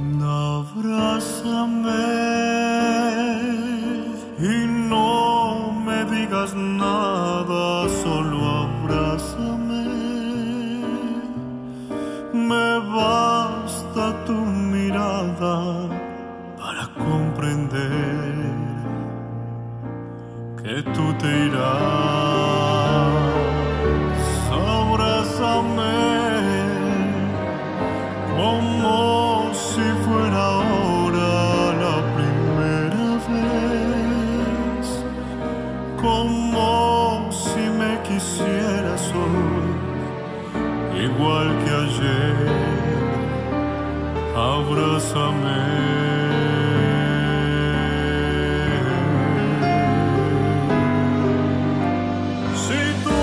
No abrázame y no me digas nada, solo abrázame. Me basta tu mirada para comprender que tú te irás. Igual que ayer. Abrázame. Si tú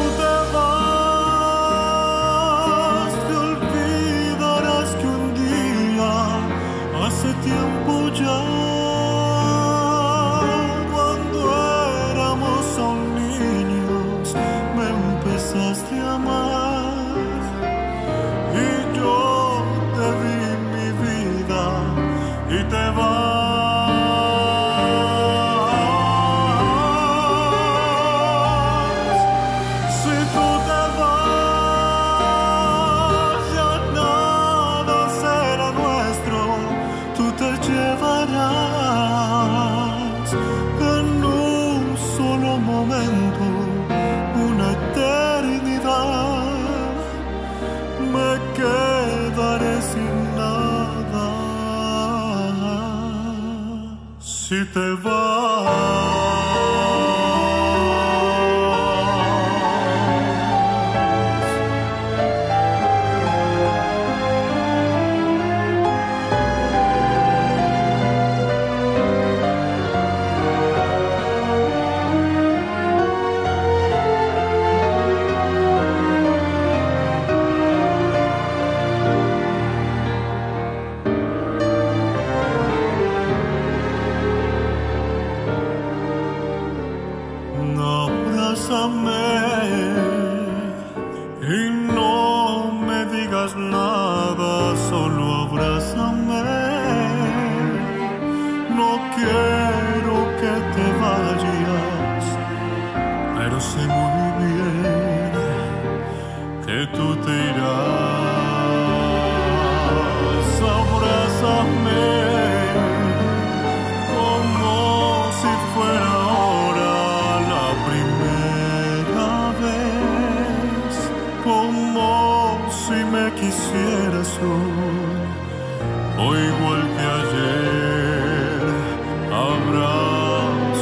en un solo momento una eternidad. Me quedaré sin nada. Si te vas. Y no me digas nada, solo abrázame. No quiero que te vayas, pero sé muy bien que tú te irás. Si me quisieras hoy, igual que ayer, abrázame.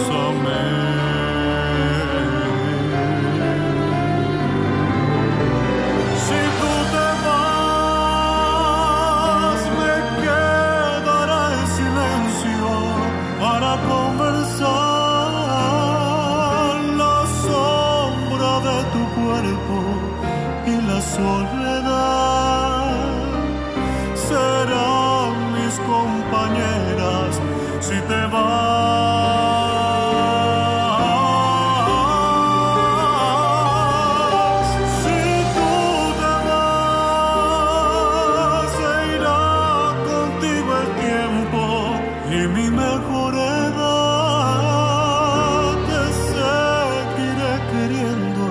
Si tú te vas, me quedará en silencio para conversar. La sombra de tu cuerpo y la soledad serán mis compañeras si te vas. Si tú te vas, irá contigo el tiempo y mi mejor edad. Te seguiré queriendo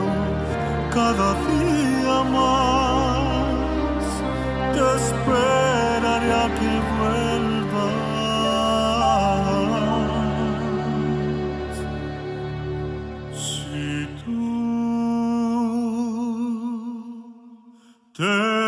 cada día más. Te